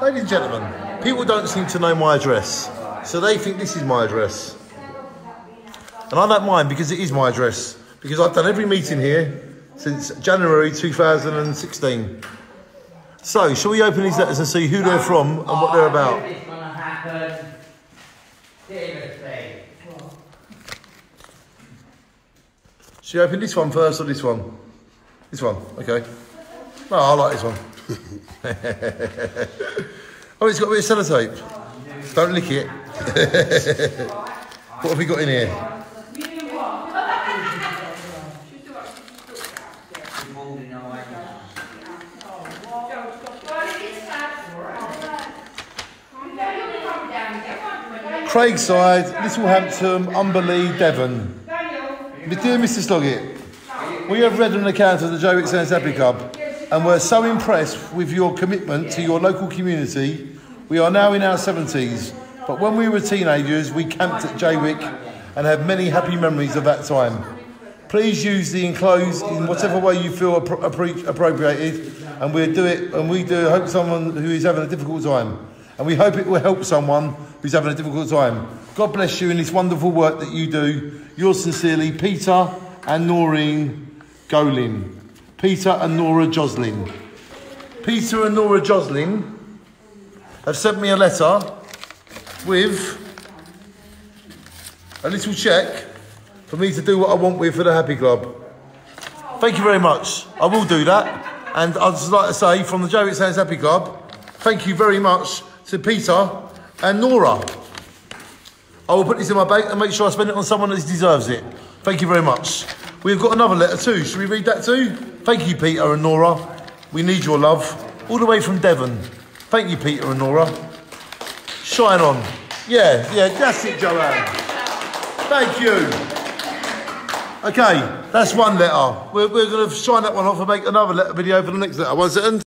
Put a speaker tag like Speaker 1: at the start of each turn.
Speaker 1: Ladies and gentlemen, people don't seem to know my address, so they think this is my address. And I don't mind because it is my address, because I've done every meeting here since January 2016. So, shall we open these letters and see who they're from and what they're about?
Speaker 2: This gonna happen. Seriously.
Speaker 1: Should we open this one first or this one? This one, okay. No, I like this one. Oh, it's got a bit of sellotape. Don't lick it. what have we got in here? Craigside, Littlehampton, Umberleigh, Devon. Dear Mr. Sloggett, we have read an account of the Jaywick Sands Happy Club and we're so impressed with your commitment to your local community. We are now in our 70s, but when we were teenagers, we camped at Jaywick and have many happy memories of that time. Please use the enclosed in whatever way you feel appro- appropriated, and we'll do it. And we do hope someone who is having a difficult time, and we hope it will help someone who's having a difficult time. God bless you in this wonderful work that you do. Yours sincerely, Peter and Noreen Golin. Peter and Norah Joslin. Peter and Norah Joslin have sent me a letter with a little cheque for me to do what I want with for the Happy Club. Thank you very much. I will do that. And I'd just like to say from the Jaywick Happy Club, thank you very much to Peter and Norah. I will put this in my bank and make sure I spend it on someone that deserves it. Thank you very much. We've got another letter too. Should we read that too? Thank you, Peter and Norah. We need your love. All the way from Devon. Thank you, Peter and Norah. Shine on. Yeah, yeah, that's it, Joanne. Thank you. Okay, that's one letter. We're, we're going to shine that one off and make another letter video for the next letter. One second.